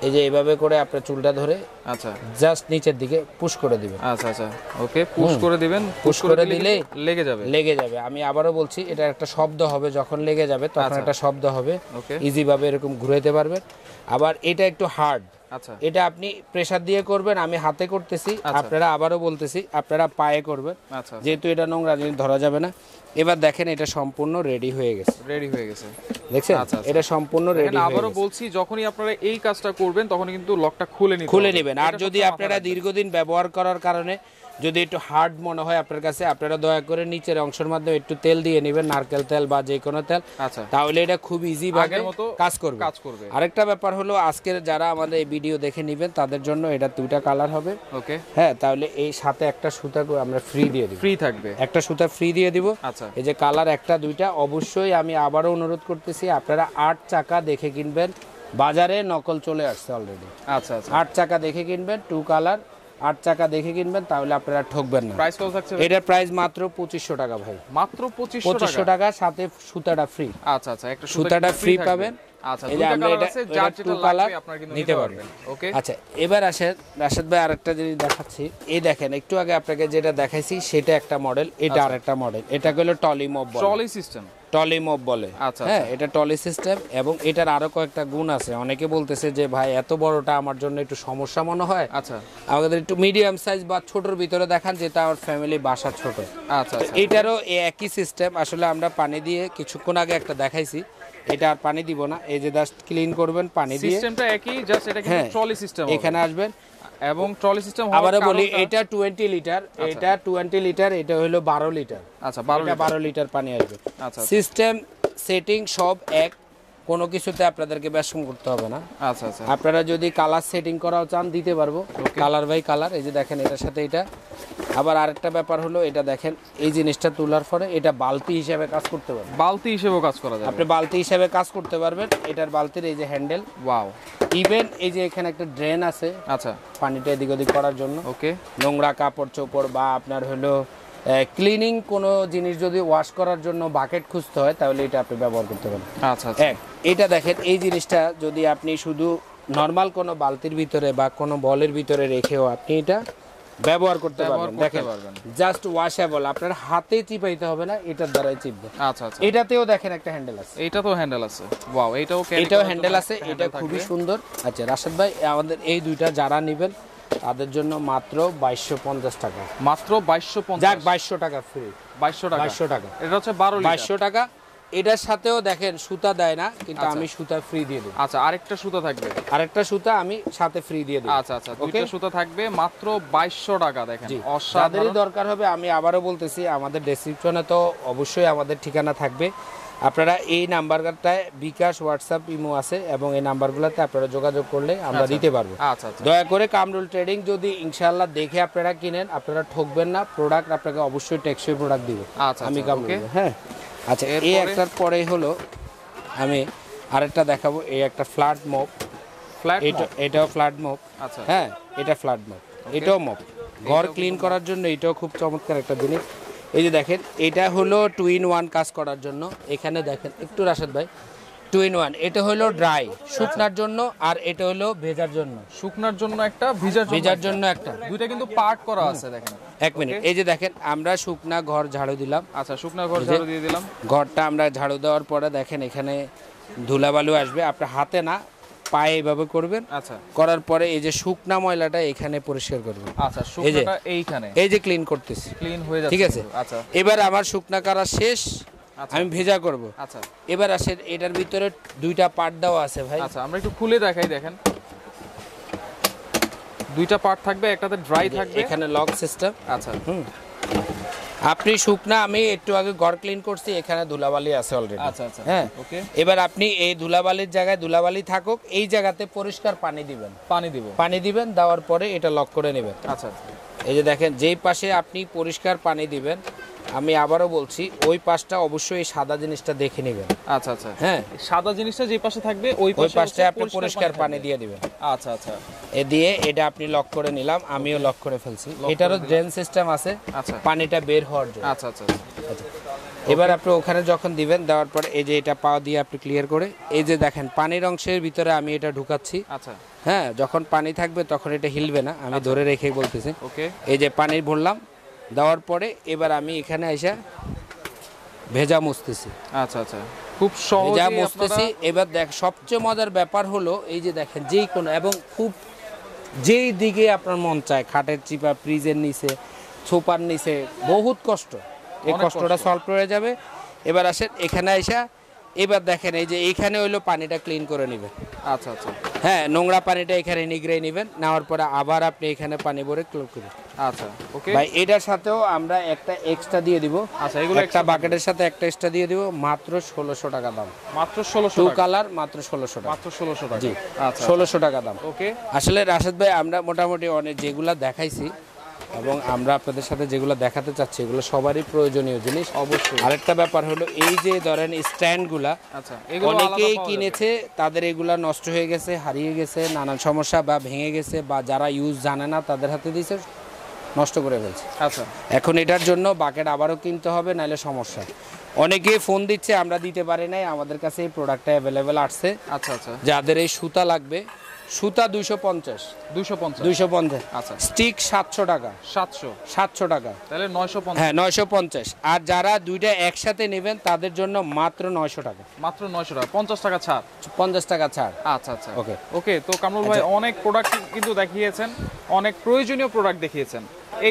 এই যে এইভাবে করে আপনার চুলটা ধরে আচ্ছা। জাস্ট নিচের দিকে পুশ করে দিবেন। আচ্ছা আচ্ছা। ওকে পুশ করে দিবেন পুশ করে দিলে লেগে যাবে। লেগে যাবে। আমি আবারও বলছি এটা একটা শব্দ হবে যখন লেগে যাবে তখন আচ্ছা। একটা শব্দ হবে। ওকে। ইজি ভাবে এরকম ঘুরাইতে পারবেন। আবার এটা একটু হার্ড আচ্ছা। এটা আপনি প্রেসার দিয়ে করবেন আমি হাতে করতেছি আচ্ছা। আপনারা আবারও বলতেছি আপনারা পায়ে করবেন। আচ্ছা। যেহেতু এটা নোংরা জিনিস ধরা যাবে না। এবার দেখেন এটা সম্পূর্ণ রেডি হয়ে গেছে। রেডি হয়ে গেছে। দেখছেন? আচ্ছা, আচ্ছা। এটা সম্পূর্ণ রেডি আবারও বলছি যখনই আপনারা এই কাজটা করবেন তখন কিন্তু লকটা খুলে নিতে খুলে। নেবেন। আর যদি আপনারা। দীর্ঘদিন ব্যবহার করার কারণে যদি একটু হার্ড মনে হয় আপনার কাছে আপনারা দয়া করে নিচের অংশের মাধ্যমে একটু তেল দিয়ে নেবেন নারকেল তেল বা যে কোনো তেল। আচ্ছা। তাহলে এটা খুব ইজি ভাবে মতো কাজ করবে। কাজ করবে। আরেকটা ব্যাপার হলো আজকের যারা আমাদের এই ভিডিও দেখে নেবেন তাদের জন্য এটা দুইটা কালার হবে। ওকে হ্যাঁ তাহলে এই সাথে একটা সুতা আমরা ফ্রি দিয়ে দিব। ফ্রি থাকবে। একটা সুতা ফ্রি দিয়ে দিব। আচ্ছা। এই যে কালার একটা দুইটা অবশ্যই আমি আবারও অনুরোধ করতেছি আপনারা আট চাকা দেখে কিনবেন। বাজারে নকল চলে আসছে অলরেডি আচ্ছা আচ্ছা। আট চাকা দেখে কিনবেন টু কালার আট চাকা দেখে কিনবেন তাহলে আপনারা ঠকবেন না। প্রাইস কত থাকছে এটার প্রাইস মাত্র পঁচিশশো টাকা ভাই। মাত্র 2500 পঁচিশশো টাকা? টাকা সাথে সুতাটা ফ্রি আচ্ছা আচ্ছা একটা সুতাটা ফ্রি পাবেন। আচ্ছা নিতে পারবেন। আচ্ছা এবার আসেন রাশেদ ভাই আরেকটা জিনিস দেখাচ্ছি। এই দেখেন একটু আগে আপনাকে যেটা দেখাইছি সেটা একটা মডেল এটা আচ্ছা। আরেকটা মডেল এটা হলো ট্রলি সিস্টেম বলে। আচ্ছা, হ্যাঁ এটা টলি সিস্টেম এবং এটার আরও কয়েকটা গুণ আছে। অনেকে বলতেছে যে ভাই এত বড়টা আমার জন্য একটু সমস্যা মনে হয়? আচ্ছা। আমাদের একটু মিডিয়াম সাইজ বা ছোটর ভিতরে দেখান যেটা আমার ফ্যামিলি বাসা ছোট। আচ্ছা এটারও একই সিস্টেম আসলে আমরা পানি দিয়ে কিছুক্ষণ আগে একটা দেখাইছি। এটা আর পানি দিব না এই যে জাস্ট ক্লিন করবেন পানি দিয়ে। সিস্টেমটা একই জাস্ট এটা কিন্তু হ্যাঁ, ট্রলি সিস্টেম এখানে আসবেন। এবং ট্রলি সিস্টেম আবারও বলি এটা টোয়েন্টি লিটার এটা টোয়েন্টি লিটার এটা হলো বারো লিটার আচ্ছা 12 এটা বারো লিটার পানি আসবে। আচ্ছা সিস্টেম সেটিং সব এক। কোনো কিছুতে আপনাদেরকে ব্যাসম করতে হবে না। আচ্ছা আচ্ছা। আপনারা যদি কালার সেটিং করাও চান দিতে পারব। কালার বাই কালার এই যে দেখেন এটার সাথে এটা। আবার আরেকটা ব্যাপার হলো এটা দেখেন এই জিনিসটা তোলার পরে এটা বালতি হিসাবে কাজ করতে পারবেন। বালতি হিসেবেও কাজ করা যাবে। আপনি বালতি হিসাবে কাজ করতে পারবেন। এটার বালতির এই যে হ্যান্ডেল ওয়াও ইভেন এই যে এখানে একটা ড্রেন আছে আচ্ছা। পানিটা এদিক ওদিক করার জন্য। ওকে নোংরা কাপড় চোপড় বা আপনার হলো ক্লিনিং কোনো জিনিস যদি ওয়াশ করার জন্য বাকেট খুঁজতে হয় তাহলে এটা আপনি ব্যবহার করতে পারেন। আচ্ছা আচ্ছা। এক এটা দেখেন এই জিনিসটা যদি আপনি শুধু নর্মাল কোনো বালতির ভিতরে বা কোনো বলের ভিতরে রেখেও আপনি এটা ব্যবহার করতে পারবেন। দেখেন। জাস্ট ওয়াশেবল আপনার হাতে চিপাইতে হবে না এটার দ্বারাই চিপবে। আচ্ছা আচ্ছা। এটাতেও দেখেন একটা হ্যান্ডেল আছে। এটা তো হ্যান্ডেল আছে। ওয়াও এটাও করার হ্যান্ডেল আছে এটা খুবই সুন্দর। আচ্ছা রাশেদ ভাই আমাদের এই দুইটা যারা নেবেন তাদের জন্য মাত্র বাইশশো পঞ্চাশ টাকা। মাত্র 2250 যাক বাইশশো টাকা ফ্রি 2200 টাকা? বাইশশো টাকা। এটা হচ্ছে 12 লিটার। বাইশশো টাকা। এটার সাথেও দেখেন সুতা দেয় না কিন্তু আচ্ছা। আমি সুতা ফ্রি দিয়ে দেবো। আচ্ছা আরেকটা সুতা থাকবে? আরেকটা সুতা আমি সাথে ফ্রি দিয়ে দেবো। আচ্ছা আচ্ছা দুইটা সুতা থাকবে মাত্র 2200 টাকা দেখেন। অসাধারণ। দরকার হবে আমি আবারও বলতেছি আমাদের ডেসক্রিপশনে তো অবশ্যই আমাদের ঠিকানা থাকবে। আপনারা এই নাম্বারটায় বিকাশ হোয়াটসঅ্যাপ ইমো আছে এবং এই নাম্বারগুলোতে আপনারা যোগাযোগ করলে আমরা দিতে পারব। আচ্ছা আচ্ছা। দয়া করে কামরুল ট্রেডিং যদি ইনশাআল্লাহ দেখে আপনারা কিনেন আপনারা ঠকবেন না প্রোডাক্ট আপনাকে অবশ্যই টেকসই প্রোডাক্ট দিব। আচ্ছা, আমি আচ্ছা, কামরুল হ্যাঁ। আচ্ছা এই একটার পরে হলো আমি আরেকটা দেখাবো এই একটা ফ্ল্যাট মপ ফ্ল্যাট এটা এটাও ফ্ল্যাট মপ আচ্ছা। হ্যাঁ এটা ফ্ল্যাট মপ এটাও মপ ঘর ক্লিন করার জন্য এটাও খুব চমৎকার একটা জিনিস। এই যে দেখেন এটা হলো টু ইন ওয়ান কাজ করার জন্য। এখানে দেখেন একটু রাশেদ ভাই টু ইন ওয়ান এটা হলো ড্রাই শুকনার জন্য আর এটা হলো ভেজার জন্য। শুকনার জন্য একটা ভিজার ভেজার জন্য একটা। দুইটা কিন্তু পার্ট করা আছে দেখেন। এক মিনিট। এই যে দেখেন আমরা শুকনা ঘর ঝাড়ু দিলাম। আচ্ছা শুকনা ঘর ঝাড়ু দিয়ে দিলাম। ঘরটা আমরা ঝাড়ু দেওয়ার পরে দেখেন এখানে ধুলাবালু আসবে। আপনার হাতে না পায়ে এইভাবে করবেন। আচ্ছা। করার পরে এই যে শুকনা ময়লাটা এখানে পরিষ্কার করবেন। আচ্ছা শুকনাটা এইখানে। এই যে ক্লিন করতেছি। ক্লিন হয়ে যাচ্ছে ঠিক আছে? আচ্ছা। এবার আমার শুকনা করা শেষ আচ্ছা। আমি ভেজা করব। আচ্ছা। এবার আসেন এটার ভিতরে দুইটা পার্ট দেওয়া আছে ভাই। আচ্ছা আমরা একটু খুলে দেখাই দেখেন। দুইটা পার্ট থাকবে একটাতে ড্রাই থাকবে। এখানে লক সিস্টেম আচ্ছা। আপনি শুকনা আমি একটু আগে ঘর ক্লিন করছি এখানে ধুলাবালি আছে অলরেডি আচ্ছা আচ্ছা হ্যাঁ? ওকে এবার আপনি এই ধুলাবালির জায়গায় ধুলাবালি থাকুক এই জায়গাতে পরিষ্কার পানি দিবেন। পানি দিব। পানি দিবেন দেওয়ার পরে এটা লক করে নেবেন। আচ্ছা। এই যে দেখেন যেই পাশে আপনি পরিষ্কার পানি দিবেন আমি আবারও বলছি ওই পাশটা অবশ্যই এই সাদা জিনিসটা দেখে নেবেন। আচ্ছা আচ্ছা। হ্যাঁ। সাদা জিনিসটা যে পাশে থাকবে ওই ওই পাশে পাশটা আপনি পরিষ্কার পানি দিয়ে দিবেন। আচ্ছা আচ্ছা। এ দিয়ে এটা আপনি লক করে নিলাম আমিও লক করে ফেলছি। এটারও ড্রেন সিস্টেম আছে আচ্ছা। পানিটা বের হওয়ার জন্য। আচ্ছা আচ্ছা এবার আপনি ওখানে যখন দিবেন দেওয়ার পরে এই যে এটা পাওয়া দিয়ে আপনি ক্লিয়ার করে এই যে দেখেন পানির অংশের ভিতরে আমি এটা ঢুকাচ্ছি। আচ্ছা। হ্যাঁ যখন পানি থাকবে তখন এটা হিলবে না আমি ধরে রেখে বলতেছি। ওকে এই যে পানি ভরলাম দেওয়ার পরে এবার আমি এখানে এসে ভেজা মুছতেছি। আচ্ছা আচ্ছা। খুব সহজে মুছতেছি। এবার দেখ সবচেয়ে মজার ব্যাপার হলো এই যে দেখেন যেই কোনো এবং খুব যেই দিকে আপনার মন চায় খাটের চিপা ফ্রিজের নিচে ছোপার নিচে বহুত কষ্ট। এই কষ্টটা কষ্ট। সলভ হয়ে যাবে। এবার আসেন এখানে এসে এবার দেখেন এই যে এইখানে হইল পানিটা ক্লিন করে নেবেন। আচ্ছা আচ্ছা। হ্যাঁ নোংরা পানিটা এখানে নিগড়ে নেবেন। নেওয়ার পরে আবার আপনি এখানে পানি ভরে ক্লোক করবেন আচ্ছা ওকে ভাই এটার সাথেও আমরা একটা এক্সট্রা দিয়ে দিব। আচ্ছা এগুলো একটা বাকেটের সাথে একটা এক্সট্রা দিয়ে দিব মাত্র টাকা দাম। মাত্র টু কালার মাত্র টাকা। মাত্র টাকা। জি আচ্ছা ষোলোশো টাকা দাম। ওকে আসলে রাশেদ ভাই আমরা মোটামুটি অনেক যেগুলা দেখাইছি এবং আমরা আপনাদের সাথে যেগুলো দেখাতে চাচ্ছি এগুলো সবারই প্রয়োজনীয় জিনিস। অবশ্যই। আরেকটা ব্যাপার হলো এই যে ধরেন স্ট্যান্ডগুলা আচ্ছা অনেকেই কিনেছে তাদের এগুলা নষ্ট হয়ে গেছে হারিয়ে গেছে নানান সমস্যা বা ভেঙে গেছে বা যারা ইউজ জানে না তাদের হাতে দিয়েছে। নষ্ট করে ফেলছে। আচ্ছা। এখন এটার জন্য বাকেট আবারও কিনতে হবে নাহলে সমস্যা। অনেকে ফোন দিচ্ছে আমরা দিতে পারি নাই আমাদের কাছে এই প্রোডাক্টটা অ্যাভেলেবেল আসছে। আচ্ছা আচ্ছা। যাদের এই সুতা লাগবে সুতা দুইশো পঞ্চাশ। দুশো পঞ্চাশ। দুইশো পঞ্চাশ। আচ্ছা। স্টিক সাতশো টাকা। সাতশো। সাতশো টাকা। তাহলে নয়শো পঞ্চাশ। হ্যাঁ নয়শো পঞ্চাশ। আর যারা দুইটা একসাথে নেবেন তাদের জন্য মাত্র নয়শো টাকা। মাত্র নয়শো টাকা। পঞ্চাশ টাকা ছাড়। পঞ্চাশ টাকা ছাড়। আচ্ছা আচ্ছা। ওকে ওকে তো কামরুল ভাই অনেক প্রোডাক্ট কিন্তু দেখিয়েছেন অনেক প্রয়োজনীয় প্রোডাক্ট দেখিয়েছেন।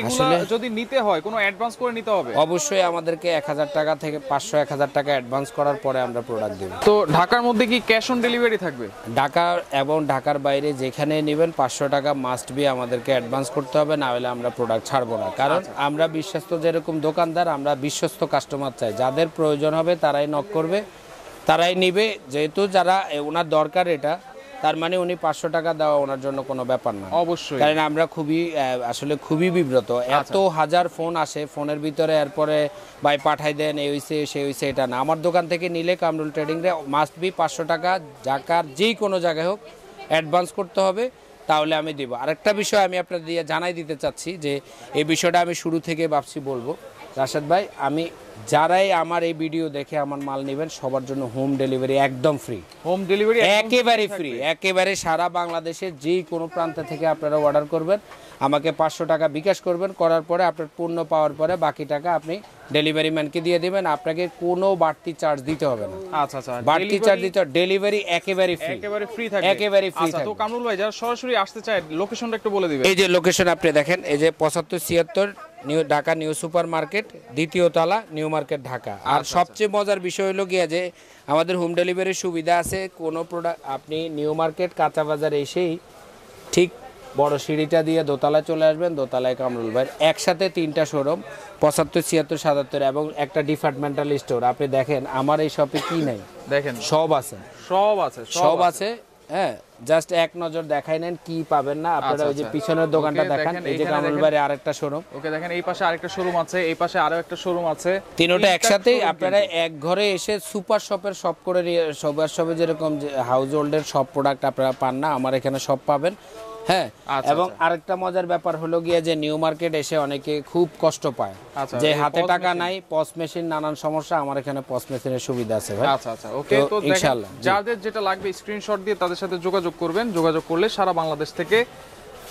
আসলে- যদি নিতে হয় কোনো অ্যাডভান্স করে নিতে হবে? অবশ্যই আমাদেরকে এক হাজার টাকা থেকে পাঁচশো এক হাজার টাকা অ্যাডভান্স করার পরে আমরা প্রোডাক্ট দেব। তো ঢাকার মধ্যে কি ক্যাশ অন ডেলিভারি থাকবে? ঢাকা এবং ঢাকার বাইরে যেখানে নেবেন পাঁচশো টাকা মাস্ট বি আমাদেরকে অ্যাডভান্স করতে হবে না হলে আমরা প্রোডাক্ট ছাড়বো না। কারণ আমরা বিশ্বস্ত যেরকম দোকানদার আমরা বিশ্বস্ত কাস্টমার চাই। যাদের প্রয়োজন হবে তারাই নক করবে তারাই নিবে। যেহেতু যারা ওনার দরকার এটা তার মানে উনি পাঁচশো টাকা দেওয়া ওনার জন্য কোনো ব্যাপার না। অবশ্যই। কারণ আমরা খুবই আসলে খুবই বিব্রত। এত হাজার ফোন আসে ফোনের ভিতরে এরপরে ভাই পাঠাই দেন এই হইছে সে হইছে এটা না। আমার দোকান থেকে নিলে কামরুল ট্রেডিং রে মাস্ট বি পাঁচশো টাকা ঢাকার যেই কোনো জায়গায় হোক অ্যাডভান্স করতে হবে তাহলে আমি দেবো। আরেকটা বিষয় আমি আপনাদের দিয়ে জানাই দিতে চাচ্ছি যে এই বিষয়টা আমি শুরু থেকে ভাবছি বলব। রাশেদ ভাই আমি যারাই আমার এই ভিডিও দেখে আমার মাল নেবেন সবার জন্য হোম ডেলিভারি একদম ফ্রি হোম ডেলিভারি একেবারে ফ্রি একেবারে সারা বাংলাদেশের যেই কোনো প্রান্ত থেকে আপনারা অর্ডার করবেন। আমাকে পাঁচশো টাকা বিকাশ করবেন করার পরে আপনার পূর্ণ পাওয়ার পরে বাকি টাকা আপনি ডেলিভারি ম্যানকে দিয়ে দিবেন। আপনাকে কোনো বাড়তি চার্জ দিতে হবে না। আচ্ছা আচ্ছা বাড়তি চার্জ দিতে ডেলিভারি একেবারে ফ্রি একেবারে ফ্রি থাকে একেবারে ফ্রি আচ্ছা তো কামরুল ভাই যারা সরাসরি আসতে চায় লোকেশনটা একটু বলে দিবেন। এই যে লোকেশন আপনি দেখেন এই যে পঁচাত্তর ছিয়াত্তর new Dhaka new super market দ্বিতীয় তলা নিউ মার্কেট ঢাকা। আর সবচেয়ে মজার বিষয় হলো গিয়া যে আমাদের হোম ডেলিভারির সুবিধা আছে কোনো প্রোডাক্ট আপনি নিউ মার্কেট কাঁচা বাজার এসেই ঠিক বড় সিঁড়িটা দিয়ে দোতলায় চলে আসবেন দোতলায় কামরুল ভাই একসাথে তিনটা শোরুম পঁচাত্তর ছিয়াত্তর সাতাত্তর এবং একটা ডিপার্টমেন্টাল স্টোর আপনি দেখেন আমার এই শপে কি নাই? দেখেন। সব আছে। সব আছে সব আছে। হ্যাঁ জাস্ট এক নজর দেখাই নেন কি পাবেন না। আপনারা আচ্ছা, ওই যে আচ্ছা। পিছনের দোকানটা দেখান এই যে কামরুল। ভাইয়ের আরেকটা শোরুম ওকে দেখেন এই পাশে আরেকটা শোরুম আছে এই পাশে আরও একটা শোরুম আছে। তিনোটা একসাথে আপনারা এক ঘরে এসে সুপার শপের শপ করে সুপার শপে যেরকম হাউস হোল্ডের সব প্রোডাক্ট আপনারা পান না আমার এখানে সব পাবেন। হ্যাঁ আচ্ছা, এবং আচ্ছা। আরেকটা মজার ব্যাপার হলো গিয়ে যে নিউ মার্কেট এসে অনেকে খুব কষ্ট পায়। আচ্ছা, যে হাতে টাকা নাই পস মেশিন নানান সমস্যা আমার এখানে পস মেশিনের সুবিধা আছে ভাই। আচ্ছা আচ্ছা ওকে তো তো ইনশাআল্লাহ, যাদের যেটা লাগবে স্ক্রিনশট দিয়ে তাদের সাথে যোগাযোগ করবেন যোগাযোগ করলে সারা বাংলাদেশ থেকে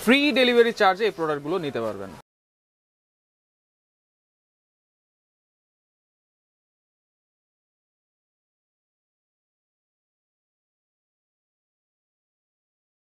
ফ্রি ডেলিভারি চার্জে এই প্রোডাক্টগুলো নিতে পারবেন।